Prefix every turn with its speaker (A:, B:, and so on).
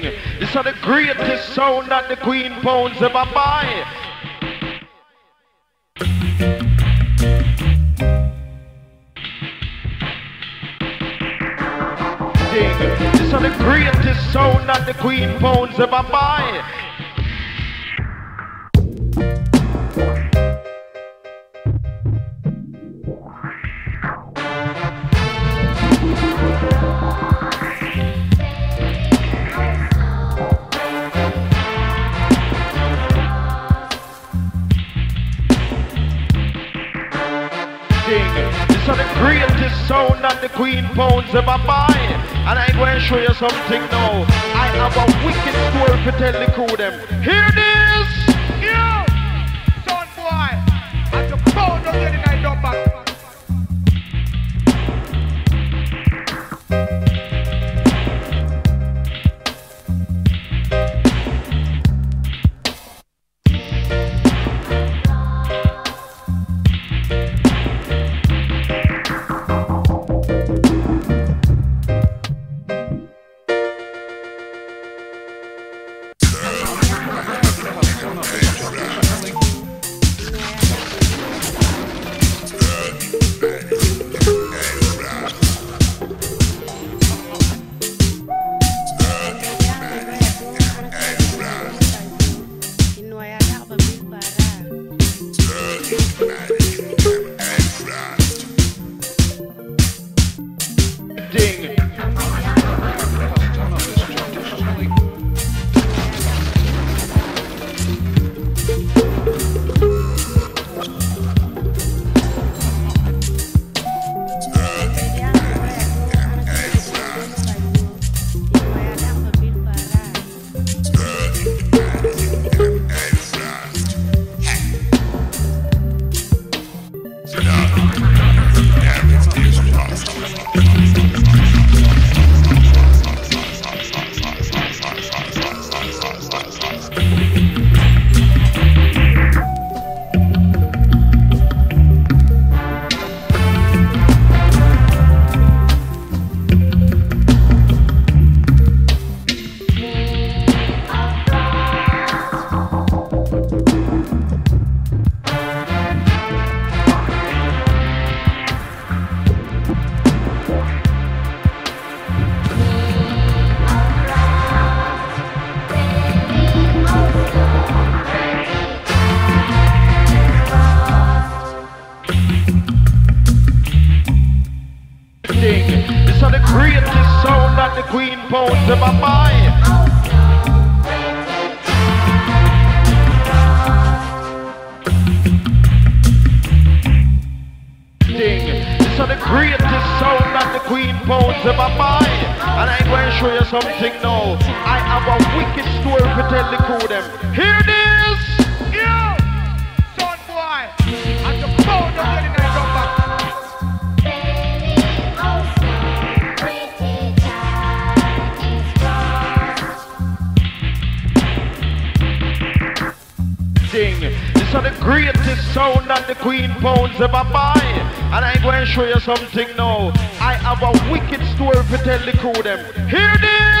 A: This are the greatest sound that the Queen Pounds ever buy. This are the greatest sound that the Queen Pounds ever buy. Sound that the Queen Pounds ever buy. And I'm going to show you something now. I have a wicked story to tell the crew them. Hear this! greatest sound and the green Queen Pounds ever buy. So the greatest sound that the Queen Pounds my mind. And I'm going to show you something now. I have a wicked story to tell the crew them. Here it is! Yeah!
B: Son boy!
A: Something now. I have a wicked story to tell the crew them. Hear this!